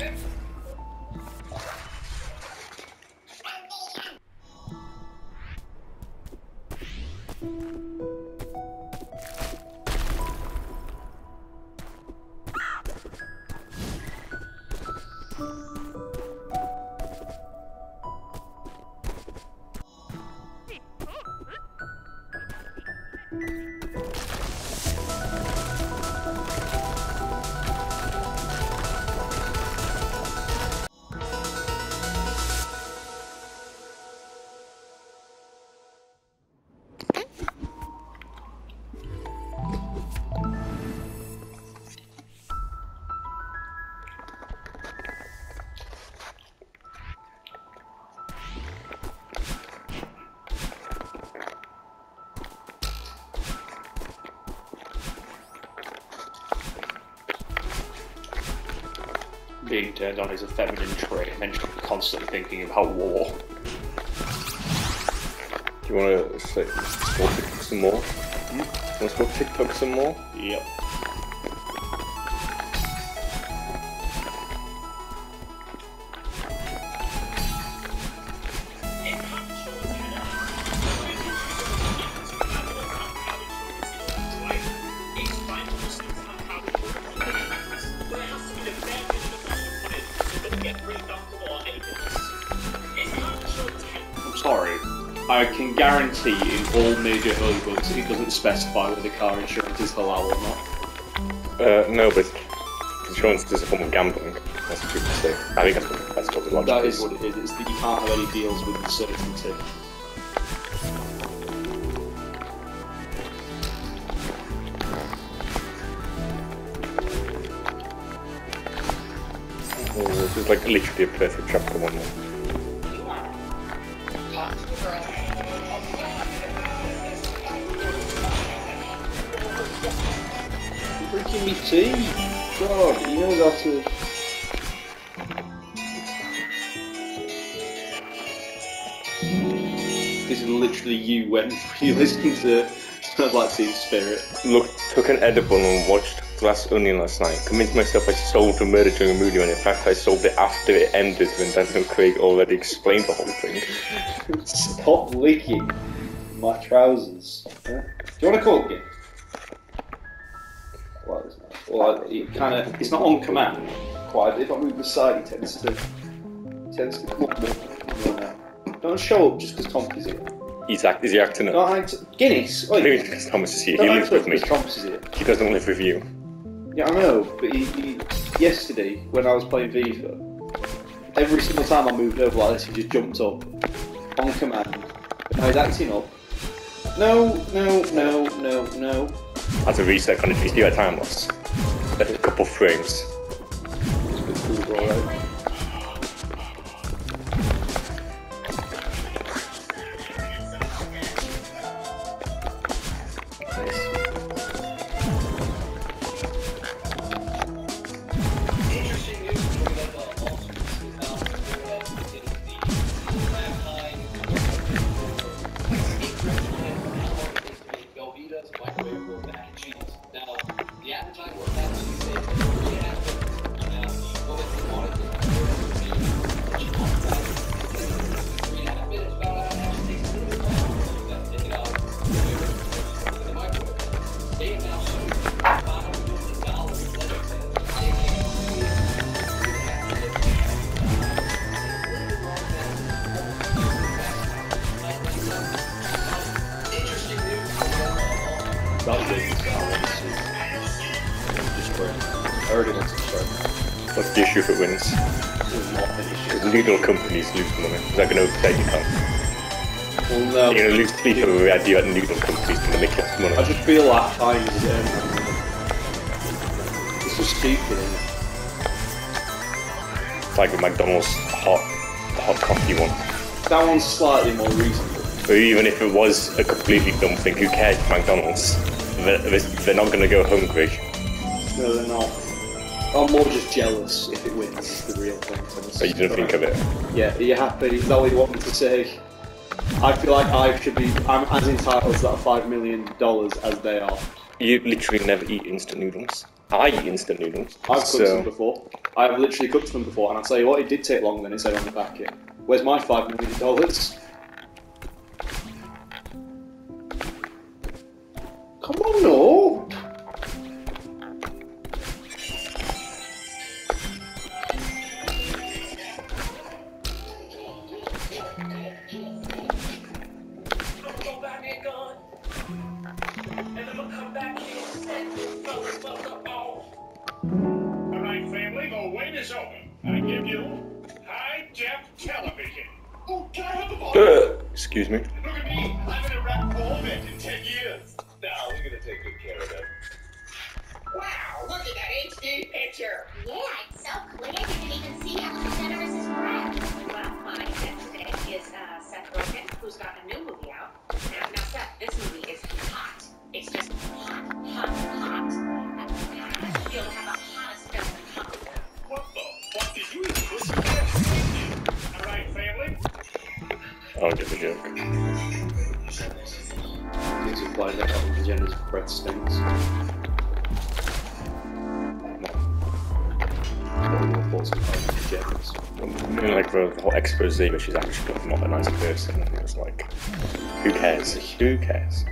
being turned on is a feminine trait, and then constantly thinking about war. Do you want to say, some more? Hmm? Want to TikTok some more? Yep. Sorry. I can guarantee you in all major books it doesn't specify whether car insurance is halal or not. Uh, no, but insurance is a form of gambling. That's what people say. I think that's, what, that's what the logic That is what it is, it's that you can't have any deals with uncertainty. Oh, this is like literally a perfect chapter one. There. Drinking! God, you know. This is literally you when you listen to Smells Like Teen Spirit. Look, took an edible and watched Glass Onion last night. Convinced myself I solved a murder during a movie when in fact I solved it after it ended when Daniel Craig already explained the whole thing. Stop licking my trousers. Yeah? Do you want to call it not. It kind of, it's not on command. Quite. If I move the side, it tends to, it tends to come up. Don't show up just because Tompkins here. He's act- is he acting up? Don't act, Guinness. Oi, Maybe because Thomas is here. don't He lives with me. Thompkins is here. He doesn't live with you. Yeah, I know, but he, he, yesterday when I was playing FIFA, every single time I moved over like this, he just jumped up on command. Now he's acting up. No, no, no, no, no. As a reset, kind of, you see that time loss. A couple frames. Lose money. Is that going to upset you? Well, no. You're going to lose sleep over the idea that companies going to money. I just feel like time is um, It's just stupid? It's like the McDonald's hot, the hot coffee one. That one's slightly more reasonable. Or even if it was a completely dumb thing, who cares? McDonald's. They're, they're not going to go hungry. No, they're not. I'm more just jealous if it wins, the real thing. But oh, you didn't think of it. Yeah, are you happy? Is that what you want me to say? I feel like I should be, I'm as entitled to that $5 million as they are. You literally never eat instant noodles. I eat instant noodles. I've cooked so, them before. I've literally cooked them before, and I'll tell you what, it did take longer than it said on the packet. Where's my five million dollars? Come on, no! Uh, excuse me. Me. I'll give a joke. Are flying out on Jenna's breath stinks. What are your thoughts on Ellen DeGeneres? I mean, like the, the whole expose where she's actually not a nice person. It's like, who cares? Who cares?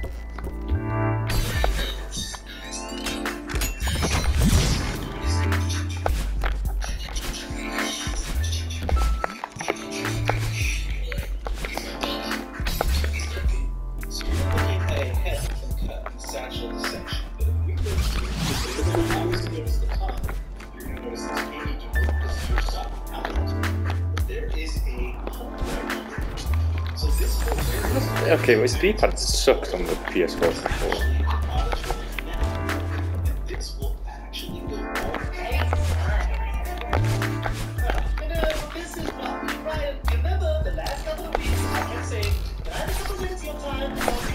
Okay, well, sucked on the PS4 before.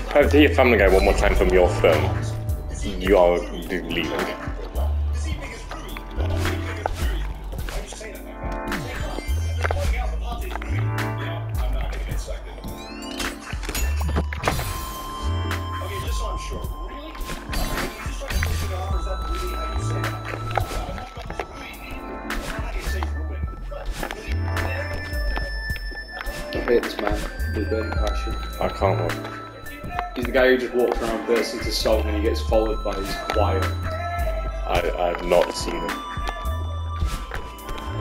If I hear Family Guy one more time from um, your phone, you are leaving. Gets followed by his choir. I, I've not seen him.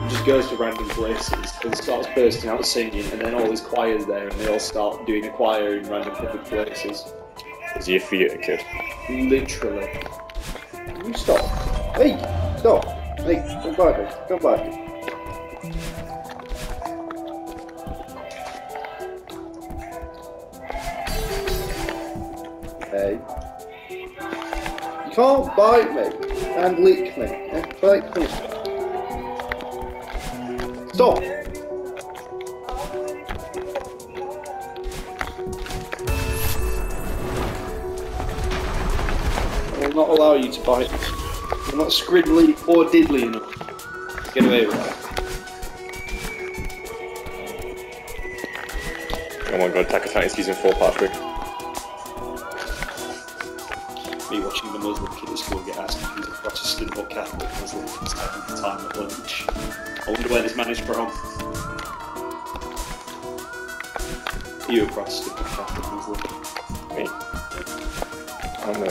He just goes to random places and starts bursting out singing, and then all his choir's there, and they all start doing a choir in random public places. Is he a theatre kid? Literally. You stop. Hey, stop. Hey, come back. Come back. Bite me and lick me. Eh, Bite me. Stop. I will not allow you to bite me. You're not scribbly or diddly enough. Get away with that. Oh my god, Attack on Titan season 4 part 3. Where this man is from. You a Protestant or Catholic Me. I'm a.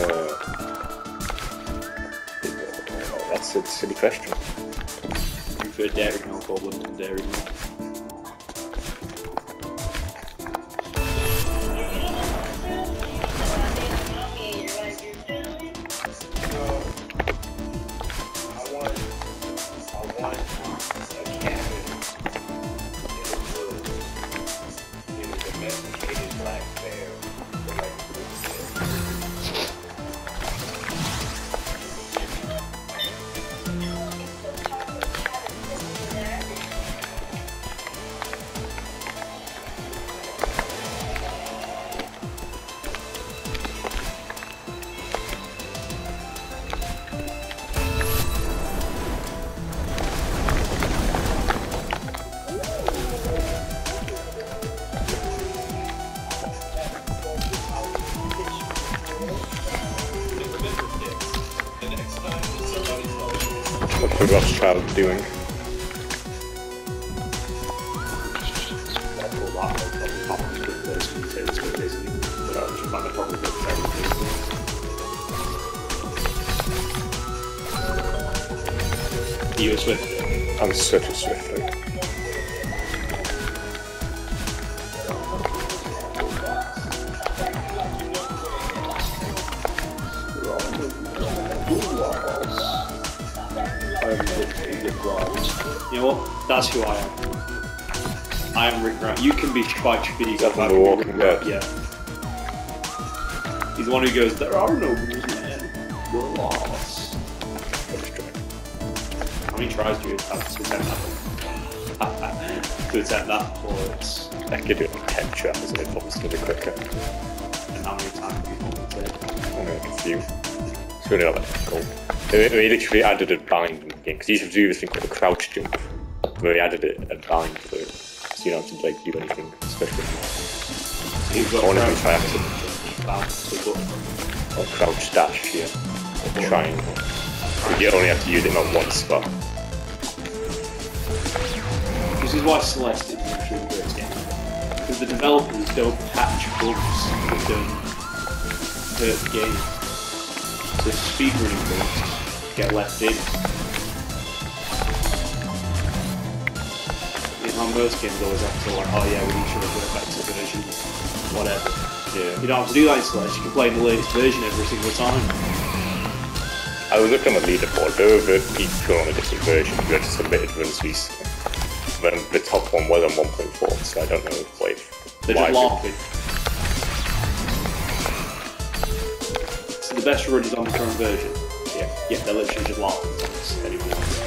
That's a silly question. You prefer Dairy Milk or London Dairy Milk? Rothschild doing? Can be. The Walking Dead? Yeah. He's the one who goes, There are no rules, man. We're lost. How many tries do you have to attempt that? to attempt that it's. I could do it on 10 tries and it bumps to the quicker. And how many times do you normally take? I'm like a few. It's really not that difficult. They, they literally added a bind in the game because you used to do this thing called a crouch jump, where they added a, a bind for it, so you don't have to like do anything special. I wanna crouch, be by accident. bounce, the button. Or crouch dash here, or triangle. But you only have to use it on one spot. This is why Celeste is actually a great game. Because the developers don't patch bugs that don't hurt the game. So speedrunning bugs get left in. Know how most games always have to like, oh yeah, we need to show the better version, whatever. Yeah. You don't have to do that in Celeste, you can play the latest version every single time. I was looking at the leaderboard, there were one on a different version, you had to submit runs recently. Then the top one was on 1.4, so I don't know if like They're just it- laughing. So the best run is on the current version. Yeah. Yeah, they're literally just laughing. Anyway.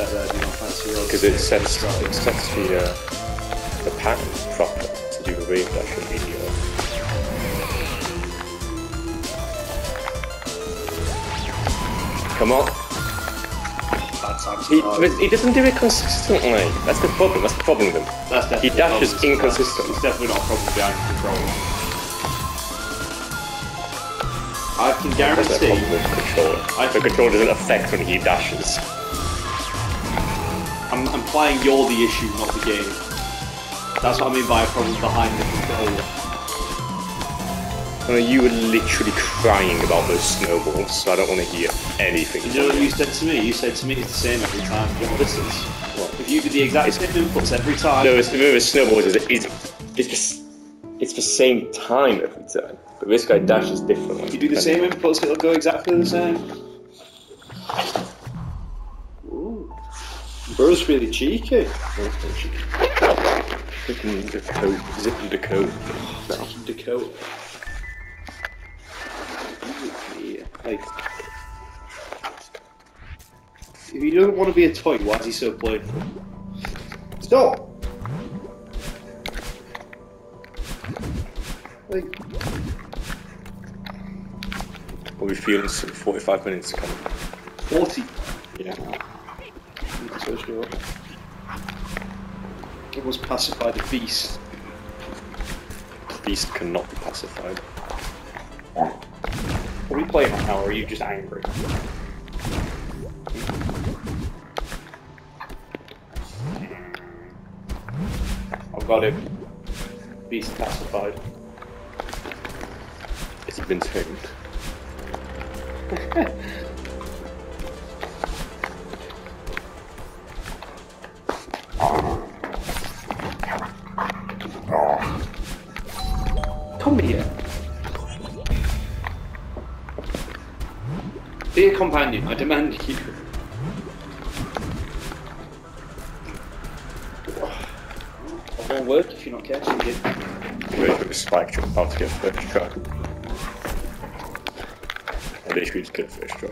Reset there? Do you not fancy yours? Because it sets, it sets the, uh, the pattern proper to do the wave dash meteor. Come on. He, but he doesn't do it consistently. That's the problem. That's the problem with him. That's definitely he dashes a problem. inconsistent. It's definitely not a problem behind control. I can That's the guarantee. problem with the controller. I- the controller doesn't affect when he dashes. I'm, I'm playing you're the issue, not the game. That's what I mean by a problem behind the controller. You were literally crying about those snowballs, so I don't want to hear anything. You know what you said to me? You said to me it's the same every time. You know what this is? What? If you do the exact same inputs every time, No, it's the snowballs is it's, it's just it's the same time every time. But this guy dashes differently. if you do the same inputs, it'll go exactly the same. Bro's really cheeky. Freaking the code, zipping the code. Dakota. Like, if he doesn't want to be a toy, why is he so playful? Stop! Like, We'll be feeling some 45 minutes coming. 40. Yeah. So sure. It was pacify the beast. The Beast cannot be pacified. Are we playing right now, or are you just angry? Hmm. I've got him. Beast pacified. Has he been tamed? Dear companion, I demand you. I won't work if you're not catching it. Wait for the spike jump out to get first try. At least we just get first try.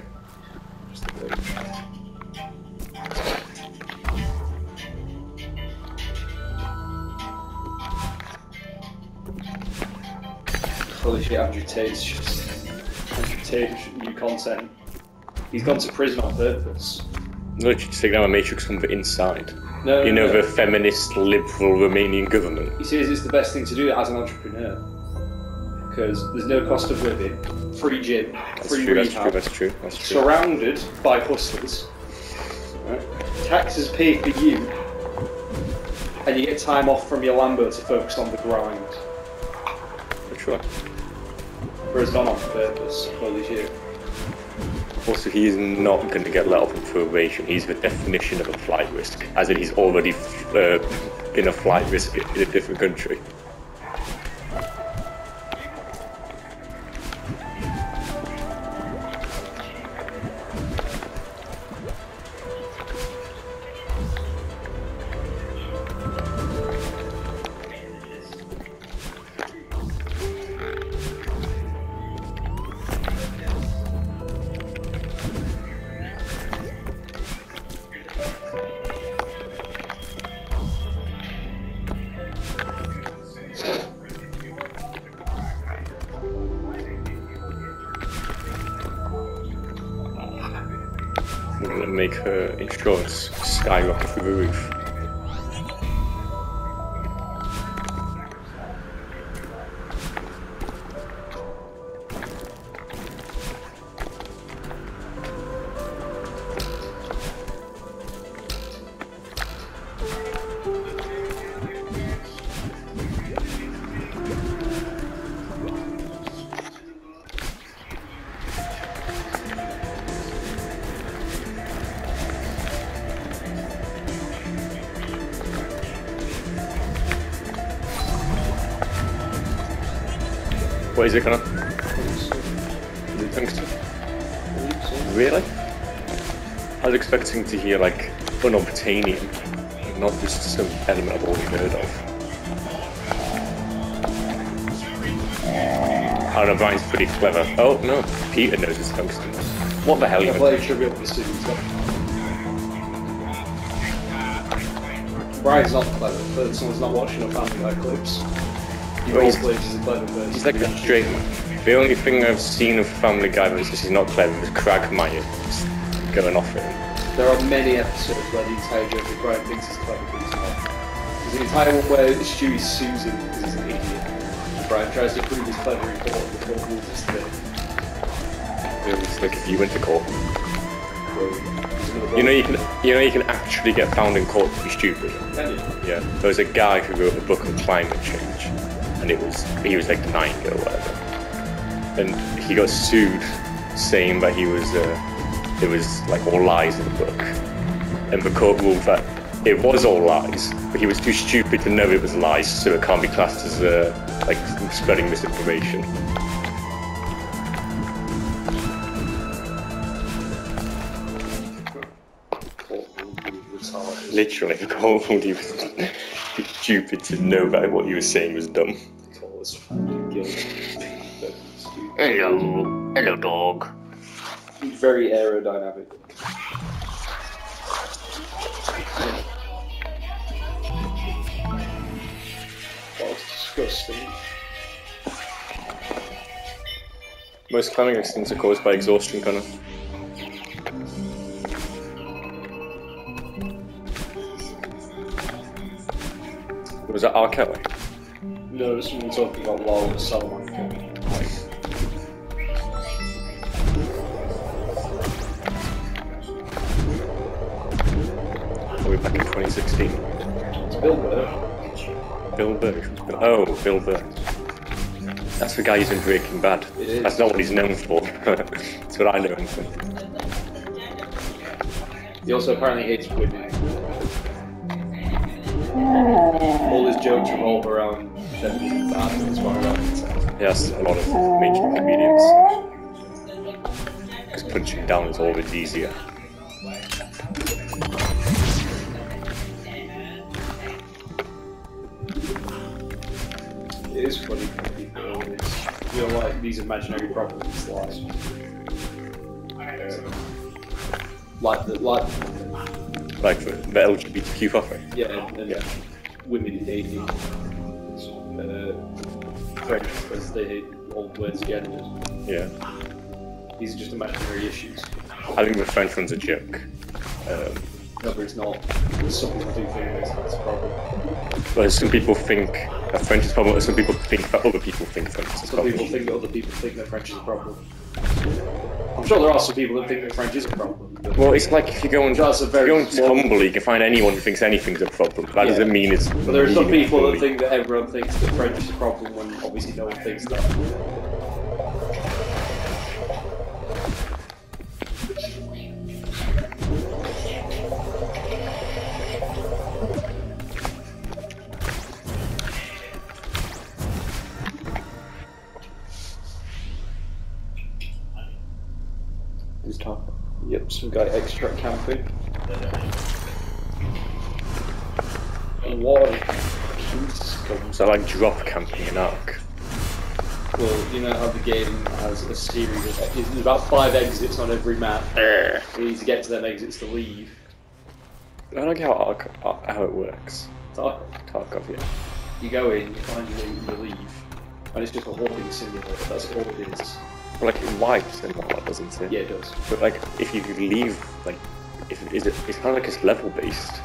Just the way. Holy shit, Andrew Tate's just. Andrew Tate, new content. He's gone to prison on purpose. Literally just taking out a matrix from the inside. No, You know no. the feminist liberal Romanian government. He says it's the best thing to do as an entrepreneur. because there's no cost of living, free gym, That's free true, that's true, that's true, that's true. surrounded by hustlers. Right? Taxes paid for you, and you get time off from your Lambo to focus on the grind. For sure. Whereas not on purpose, holy shit. Also, he's not going to get let off on probation. He's the definition of a flight risk, as in he's already uh, been a flight risk in a different country. Make her insurance skyrocket through the roof. What is it, Connor? Is it tungsten? Really? I was expecting to hear like unobtainium, not just some element I've already heard of. I don't know, Brian's pretty clever. Oh no, Peter knows his tungsten. What the hell? I You play Trivial Pursuit and stuff. Brian's not clever, but someone's not watching a Family Guy clips. He Well, always he's- plays as a clever person. He's like a straight. The only thing I've seen of Family Guy that is he's not clever is Quagmire going off at him. There are many episodes where the entire joke Brian thinks he's clever, but he's not. There's an entire one where Stewie sues him because he's an idiot. And Brian tries to prove he's clever in court, but court rules is today. It's like if you went to court. You know you can you know you can actually get found in court to be stupid. Can you? Yeah. There was a guy who wrote a book on climate change and it was he was like nine or whatever. And he got sued saying that he was uh, it was like all lies in the book. And the court ruled that it was all lies, but he was too stupid to know it was lies, so it can't be classed as uh, like spreading misinformation. Literally, the court ruled he was stupid to know that what he was saying was dumb. Court was found guilty. But. Hello, hello, dog. Very aerodynamic. That was disgusting. Most climbing accidents are caused by exhaustion, Connor. Was that R. Kelly? No, this one talking about Lawrence Salamanca. Are we back in 2016? It's Bill Burr. Bill Burr. Oh, Bill Burr. That's the guy who's in Breaking Bad. That's not what he's known for. That's what I know him for. He also apparently hates women. All his jokes revolve around them being bad, as far as I can. Yes, a lot of mainstream comedians. Because punching down is always easier. It is funny when people always feel like these imaginary problems like uh, like the like Like the, the LGBTQ coffee. yeah and, and Yeah. women dating French as they hate all the words genders. Yeah. These are just imaginary issues. I think the French one's a joke. Um, No, but it's not. Some people do think that's a problem. Well, some people think that French is a problem, some people think that other people think French is a problem. Some people think that other people think that French is a problem. I'm sure there are some people that think that French is a problem. Well, it's like if you go and That's a if very you go small- Tumblr, you can find anyone who thinks anything's a problem. That Yeah. doesn't mean it's. But there are some people that think that everyone thinks that French is a problem when obviously no one thinks that. Extra camping. Scum. So like drop camping in Ark. Well, you know how the game has a series of there's about five exits on every map. You need to get to them exits to leave. I don't like how Ark, Ark- how it works. So Tarkov, yeah. you go in, you find your loot, you leave, and it's just a walking simulator. That's all it is. Like it wipes and whatnot, doesn't it? Yeah, it does. But like if you leave, like, if is it? It's kind of like it's level based.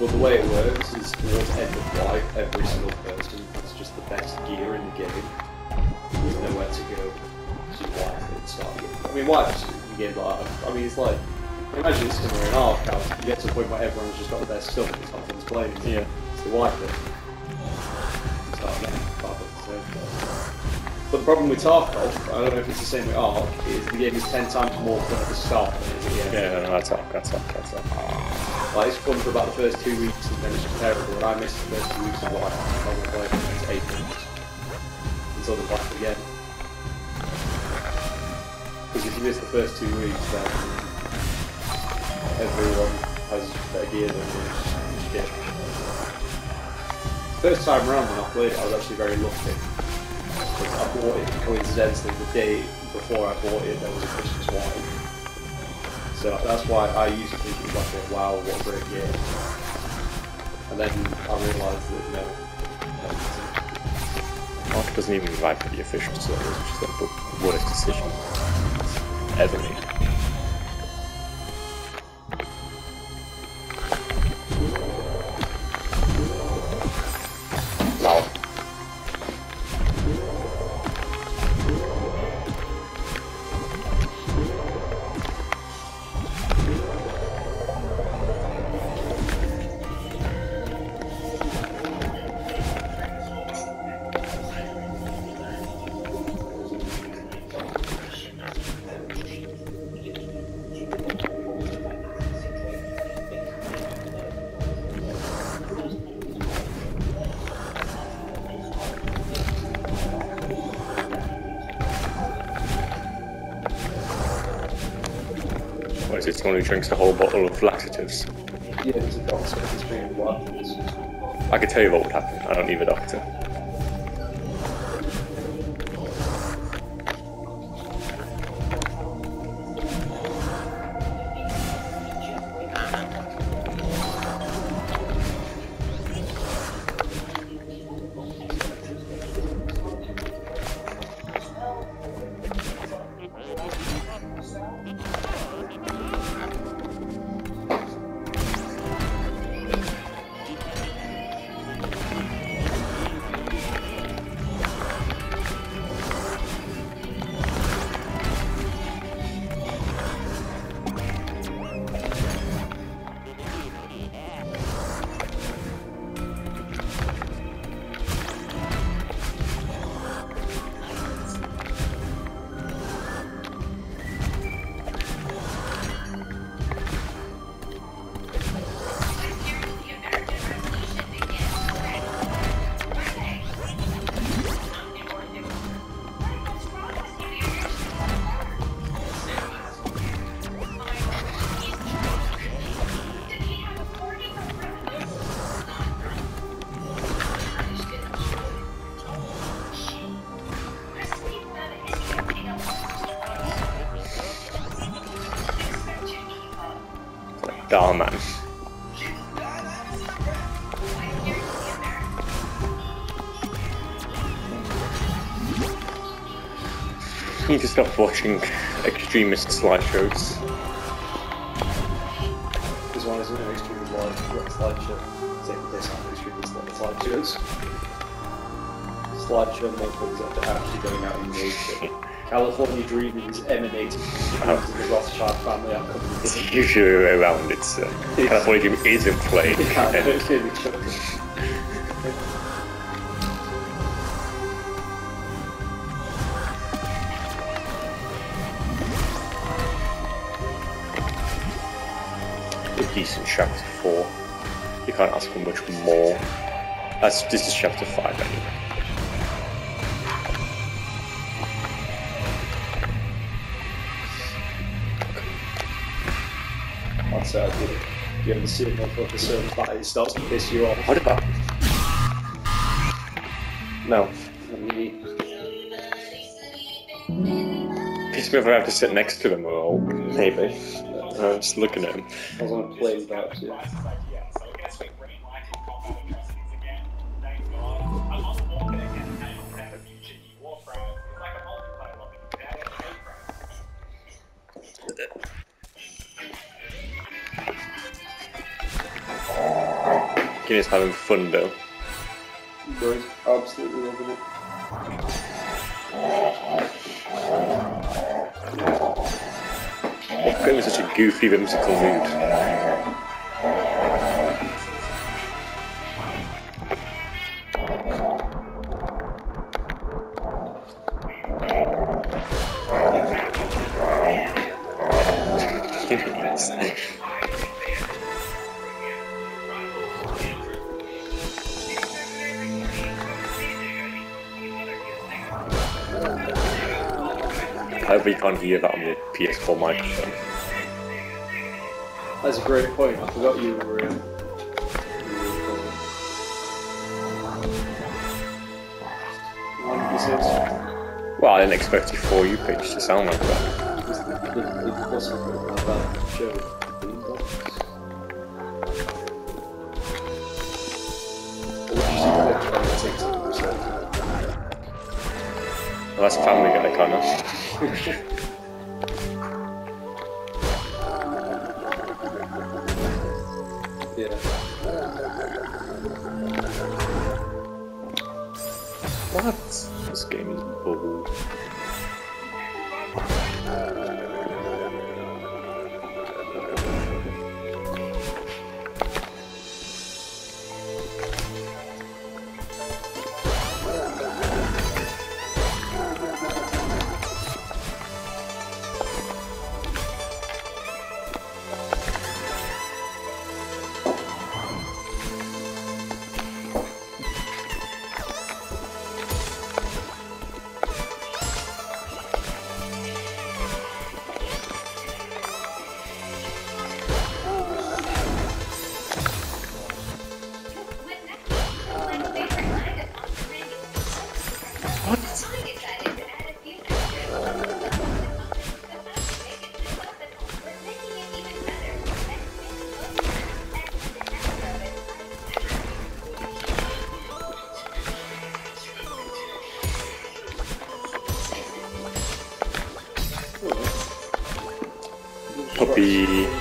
Well, the way it works is towards the end of life, every single person has just the best gear in the game. There's nowhere to go. So you wipe it and start again. I mean, wipes you get like, I mean, it's like, imagine it's similar in how you get to a point where everyone's just got the best stuff because someone's playing. Yeah. So wipe it. Start again. Start at the same time. But the problem with Tarkov, I don't know if it's the same with Ark, is the game is 10 times more fun at the start than it is at the end. Yeah, no, no, that's Ark. That's Ark. That's Ark. Like, it's fun for about the first two weeks and then it's just terrible. And I missed the first two weeks of life. I'm not to play for the next eight weeks. Until they're back again. Because if you miss the first two weeks, then everyone has better gear than you. You just get. First time round when I played it, I was actually very lucky. I bought it coincidentally the day before I bought it, there was a Christmas wine. So that's why I used to think it was like, wow, what a great game. And then I realised that no, no, it isn't. Ark doesn't even vibe for the official servers, which is the worst decision ever made. Someone who drinks a whole bottle of laxatives. Yeah, there's a doctor who's being black. I could tell you what would happen. I don't need a doctor. Need to stop watching extremist slideshows. one isn't it extremely live slideshow? Same with this, extremely live slideshows. Slideshow motherfuckers are actually going out in nature. California Dreaming is emanating Oh. from the Rothschild family are coming It's usually around. It's uh, California Dream isn't playing. They can't and chapter four. You can't ask for much more. That's this is chapter five anyway. That's how I did it. You ever see a motherfucker so fat it starts to piss you off? What about? No. Piss me off. I have to sit next to them. Well, maybe. I'm just looking at him. I was on a plane back, yeah. Guinness having fun though. Guys, absolutely loving it. What him in such a goofy, whimsical mood? Can't hear that on the PS4 microphone. That's a great point. I forgot you were in. What this is? Well, I didn't expect your For You page to sound like that. This is the, the, the possible show. Well, that's Family Guy, kind of.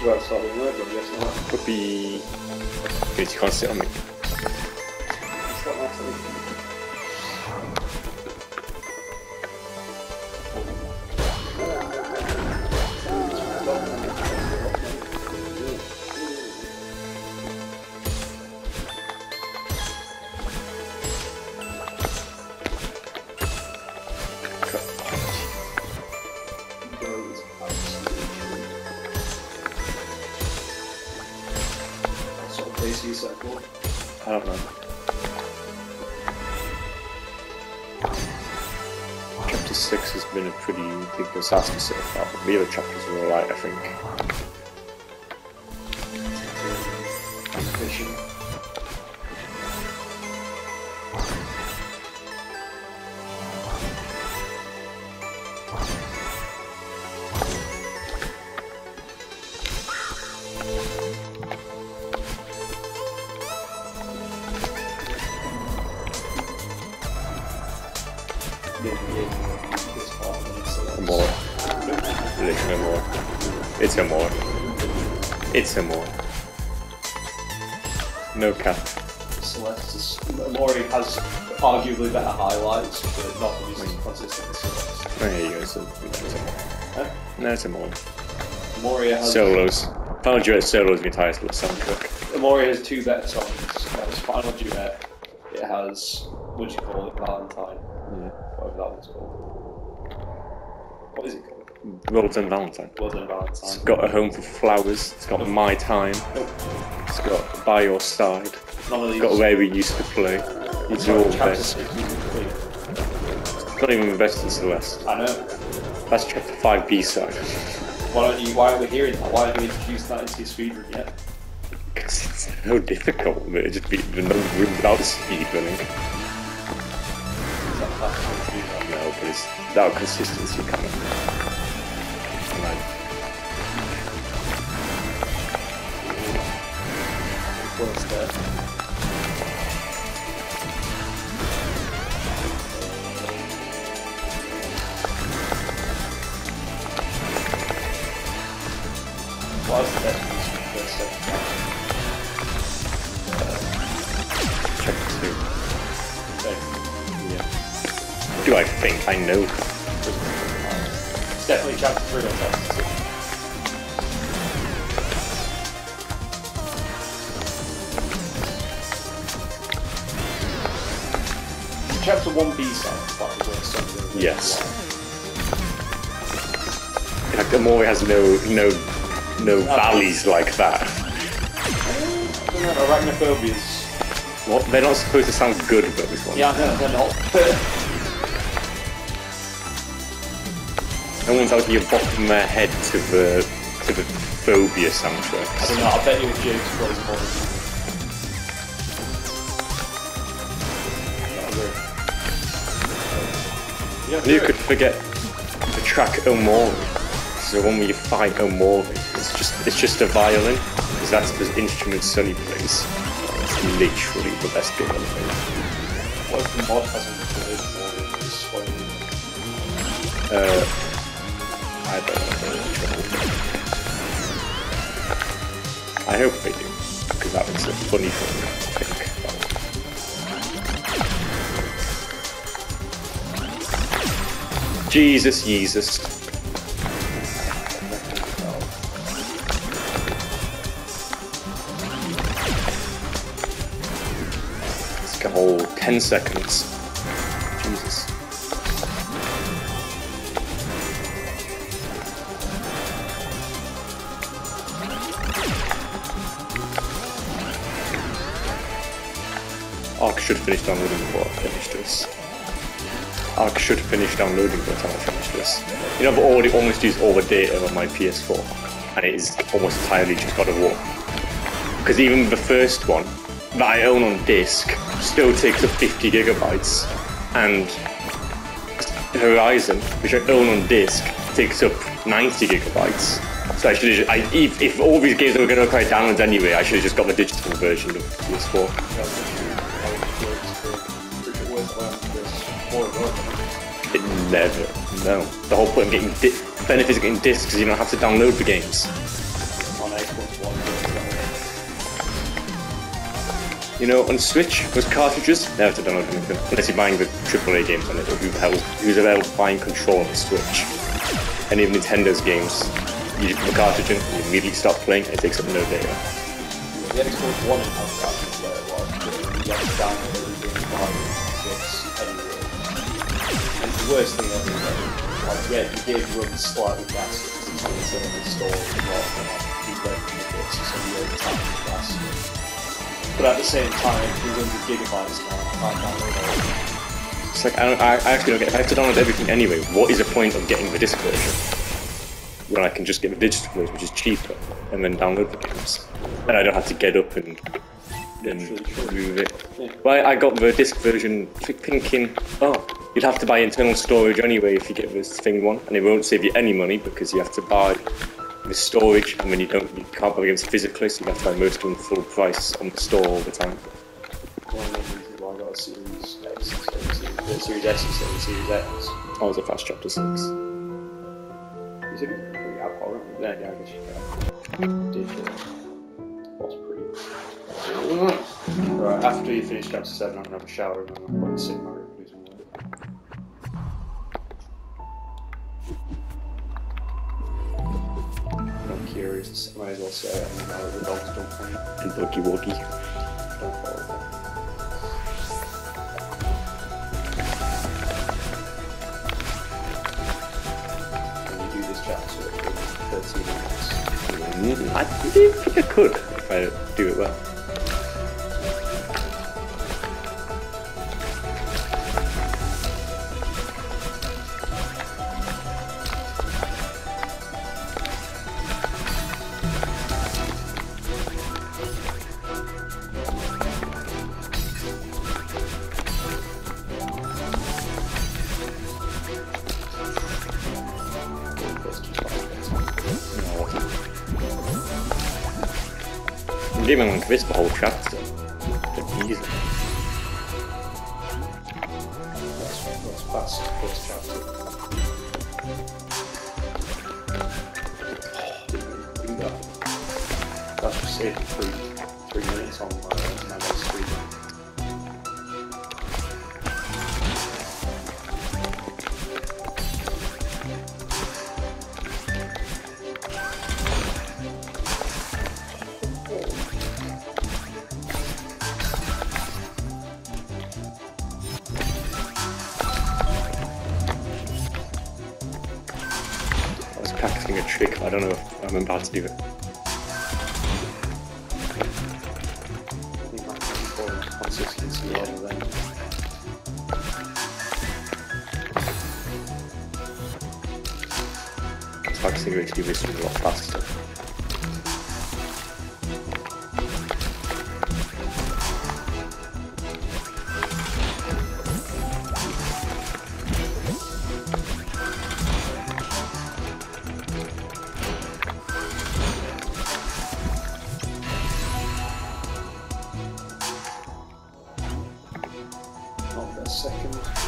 Puppy. Well, sorry, no, but yes, no. Puppy. Wait, you can't the other chapters were alright, I think. It's a more. It's a more. No cap. Celeste is, has arguably better highlights, but not as consistent as Celeste. Oh, there you go. So, Huh? no, it's a more. Moria has Solos. Final duet solos the entire soundtrack. Moria has two better songs. Uh, His final duet, it has what do you call it, Valentine, Yeah. whatever that one's called. What is it called? Rolled Valentine. Valentine. It's got a home for flowers. It's got my time. It's got by your side. None of these. It's got where we used to play. These are all best. complete. Not even the best in Celeste. I know. That's chapter five B side. Why don't you? Why aren't we hearing that? Why haven't we introduced that into your speedrun yet? Because it's so difficult. It just be without speedrunning. Is that fast enough to? No, but it's without consistency coming. Like, Close piece from the first section? chapter two. Okay. Yeah. Do I think I know? It's chapter three on chapter. Chapter one B side, that was where. Yes. In fact, Omori has no no no valleys like that. Arachnophobia's. What? They're not supposed to sound good, but this one. Yeah, they're not. No one's out here bopping their head to the to the phobia soundtrack. I don't know, I bet you if James plays more than you. You could forget the track Omori. So when you fight Omori, it's just it's just a violin, because that's the instrument Sunny plays. It's literally the best bit on the game. What if the mod hasn't included more? Uh, I don't know. I hope they do, because that was a funny thing. I think. Jesus, Jesus. A whole 10 seconds. Should finish downloading before I finish this. I should finish downloading by the time I finish this. You know, I've already almost used all the data on my PS4, and it is almost entirely just God of War. Because even the first one that I own on disc still takes up 50 gigabytes, and Horizon, which I own on disc, takes up 90 gigabytes. So I should have, I, if, if all these games were going to require downloads anyway, I should have just got the digital version of PS4. It never, no. The whole point of getting di- benefits of getting discs is you don't have to download the games. On Xbox One. You know, on Switch, those cartridges, never to download anything. Unless you're buying the AAA games on it, or who the hell, who's hell buying Control on the Switch? Any of Nintendo's games, you just put the cartridge in, you immediately start playing, and it takes up no data. The Xbox One where it was, you have to download the worst thing ever, like, yeah, the game runs slightly faster because it's going to install a lot of like, deep learning bits, so you over time faster. But at the same time, 300 gigabytes now, I can't download all of it. It's like, I, don't, I, I actually don't get, if I have to download everything anyway, what is the point of getting the disc version? When I can just get the digital version, which is cheaper, and then download the games. And I don't have to get up and, and move it. Yeah. Well, I got the disc version thinking, oh, you'd have to buy internal storage anyway if you get this thing one, and it won't save you any money because you have to buy the storage, and then you don't, you can't buy games physically, so you have to buy most of them full price on the store all the time. Oh, the I Series S instead of Series X. I was a fast chapter six. Is it? Yeah, I guess you can. Digital. That's pretty. Right, after you finish chapter 7, I'm gonna have a shower and I'm gonna sit in my room I'm curious, I might as well say it, and now the dogs don't come, And Boogie Woogie. don't follow them. You do this chapter, it'll 13 minutes. I think I could if I do it well. I'm giving him this the whole second.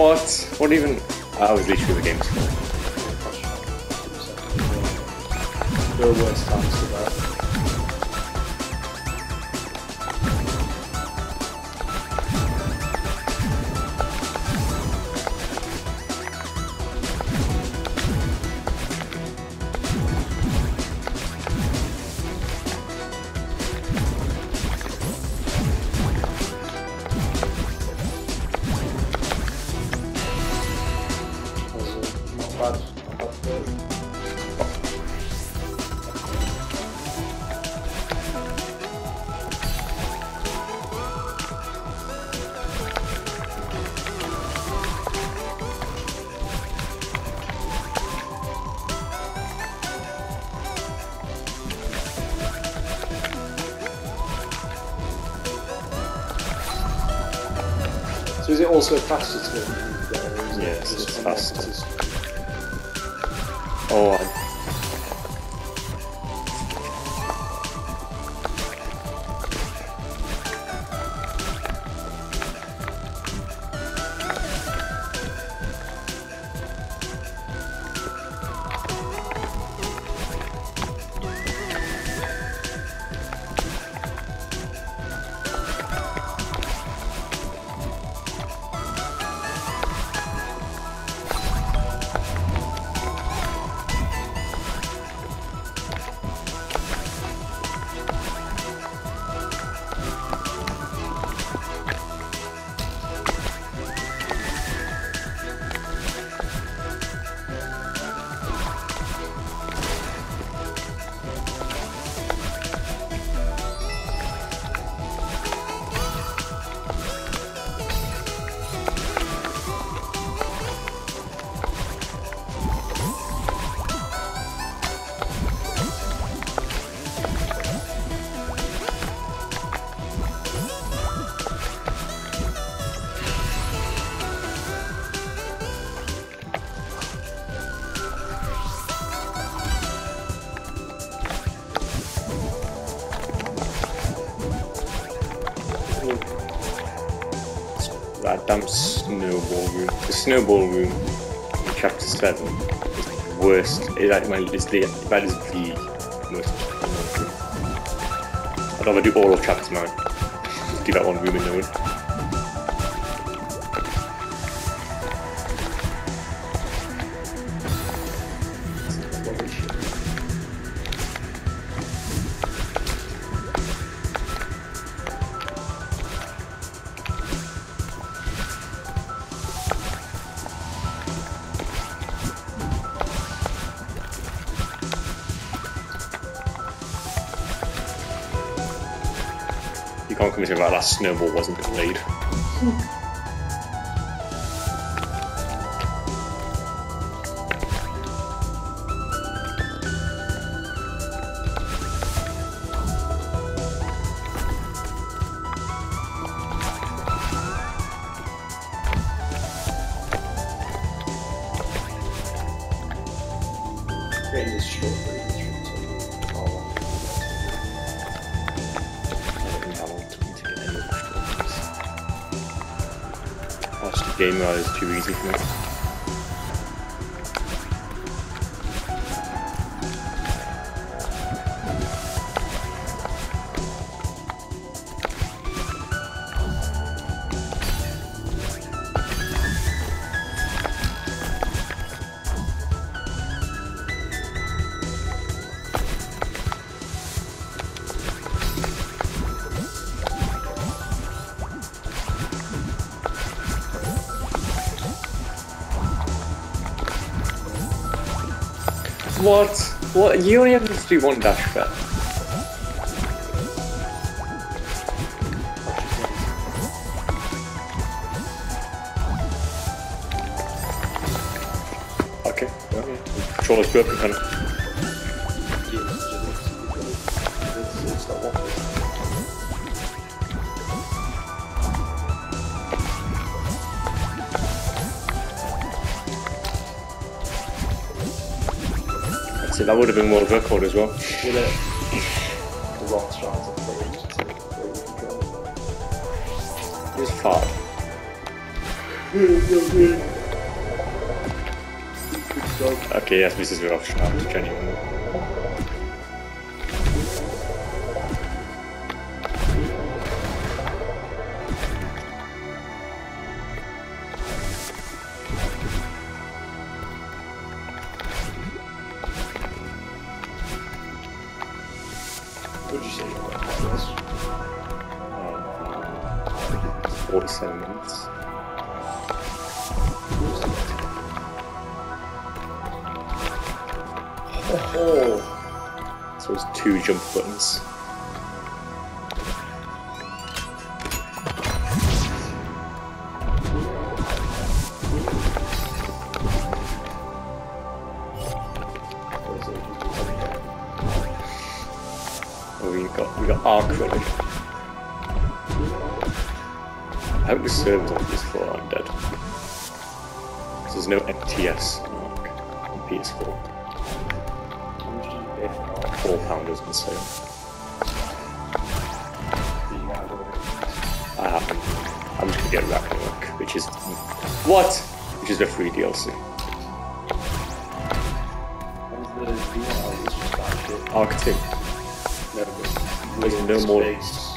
What? What even? Uh, I was literally the game's times So is it also faster to get through there? or is it Yes, it's faster. Oh, I, that damn snowball room. The snowball room in chapter 7 is the worst. It, that, might- is the, that is the most. I'd rather do all of chapter 9. Just do that one room in no one. Snowball wasn't delayed. Getting easy for me. What? What? You only have to do one dash bet. Okay. okay. Control is broken, kind that would have been world record as well. With it, the rocks trying to play into where. It was far. Okay, yes, this is genuinely. Oh, So it's two jump buttons. Oh, we got got Ark running. I hope the servers on PS4 aren't dead. there's no MTS on PS4. Four pounders on sale. Do you have it? I haven't. I'm just gonna get Ragnarok, which is what? Which is a free DLC. When's the VR? It's just that shit. Ark 2. No, but There's no more.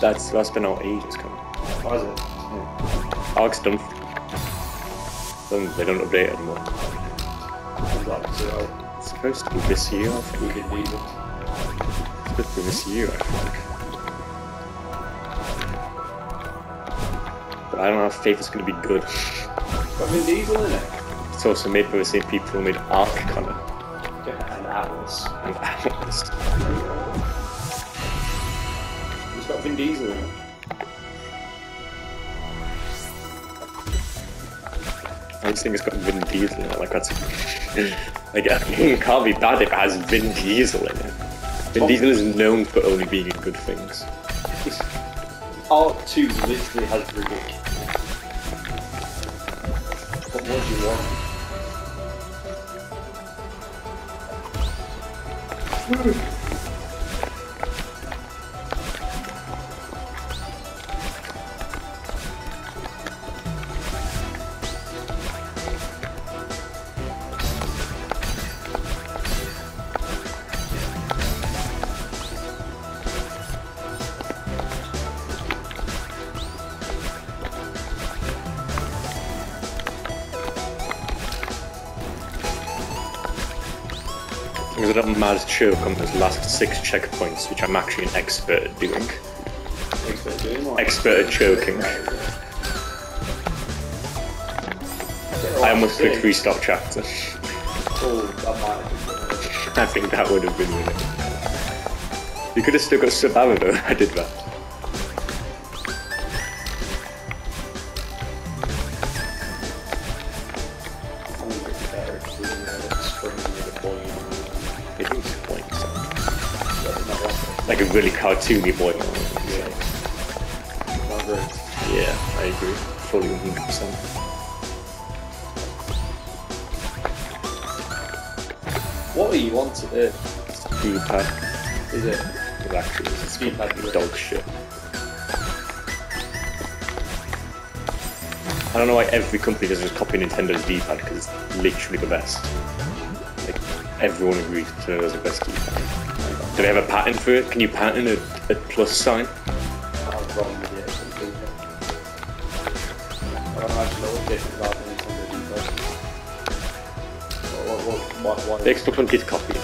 That's that's been out ages coming. Why is it? Ark's done. Then they don't update anymore. I'd like to uh, It's supposed to be this year, I we think. leave it. To be this year, I think. But I don't know if faith is going to be good. Got Vin Diesel in it. It's also made by the same people who made Ark Connor Yeah, and Atlas. and Atlas. It's got Vin Diesel in it. I just think it's got Vin Diesel in it. Like that's like it can't be bad if it has Vin Diesel in it. Vin Diesel is known for only being in good things. Ark 2 literally has Riddick. What more do you want? Hmm. I don't mad choke on those last six checkpoints, which I'm actually an expert at doing. Expert doing? Expert at choking. Oh, I almost clicked restart chapter. Oh, that might have been I think that would have been it. You could have still got survivor though. I did that. Cartoony boy. Yeah. Yeah, I agree. Fully 100%. What are you on today? Speed pad. Is it? It actually is. Speed pad. dog shit. I don't know why every company doesn't just copy Nintendo's D-pad because it's literally the best. Like everyone agrees Nintendo's the best D-pad. Do they have a patent for it? Can you patent a, a plus sign? I was wrong with the Xbox One did copy it.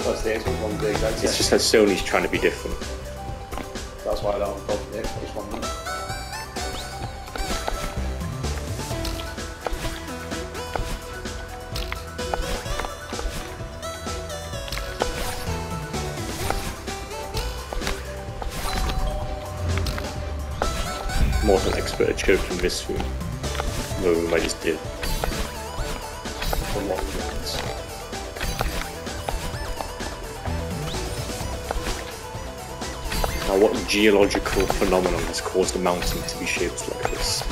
That's the Xbox One, It's just that Sony's trying to be different. That's why I don't call it the Xbox One. Than expert at choking this room. The room I just did. Now, what geological phenomenon has caused the mountain to be shaped like this?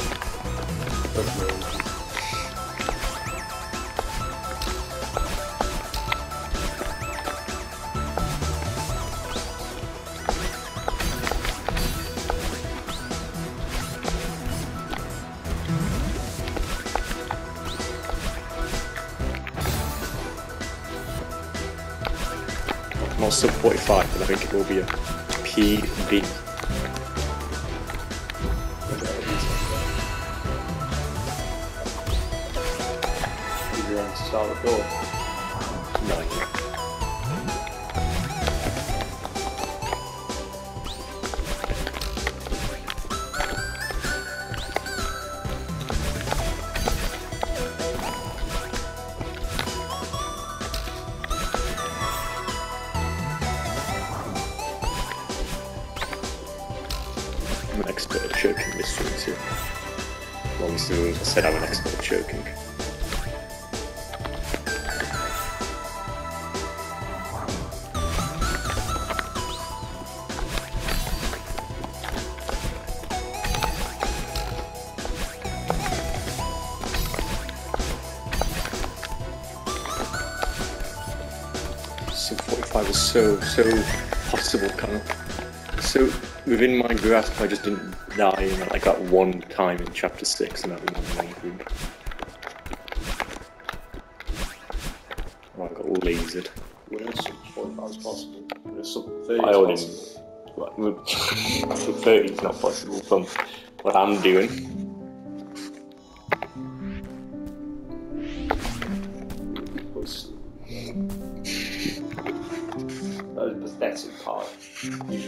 Sub 45, but I think it will be a PB. Is you want to start so, so possible, kind of. So, within my grasp, I just didn't die in like that one time in chapter 6 and that was one group. Oh, I got lasered. In sub 45 is possible. In sub 30 I already. possible. 30 is not possible from what I'm doing. Yeah.